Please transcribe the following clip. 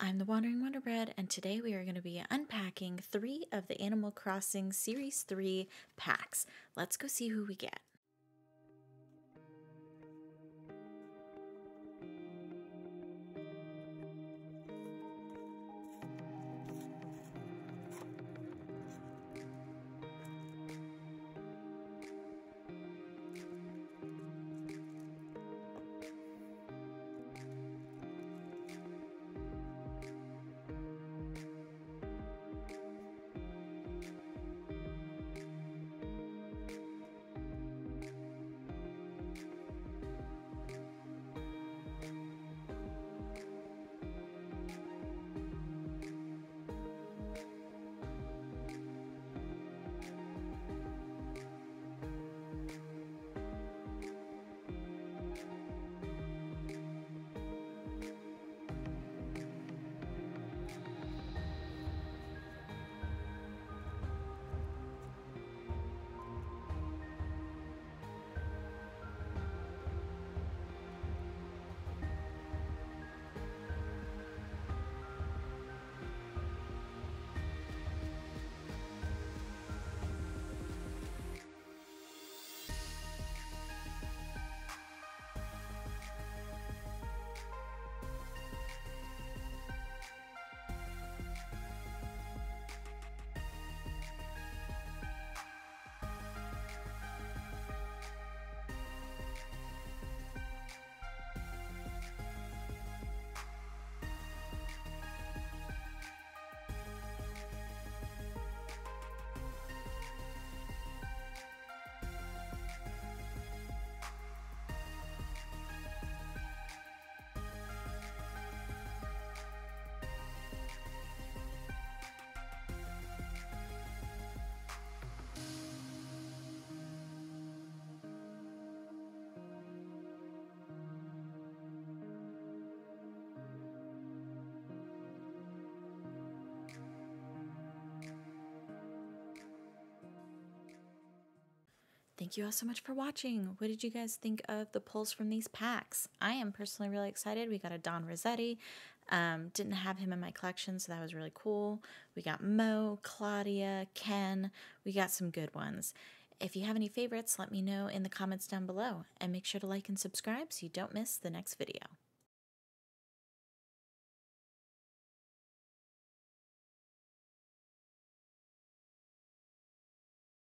I'm the Wandering Wonderbread, and today we are going to be unpacking three of the Animal Crossing Series 3 packs. Let's go see who we get. Thank you all so much for watching. What did you guys think of the pulls from these packs? I am personally really excited. We got a Don Resetti. Um, didn't have him in my collection, so that was really cool. We got Moe, Claudia, Ken. We got some good ones. If you have any favorites, let me know in the comments down below. And make sure to like and subscribe so you don't miss the next video.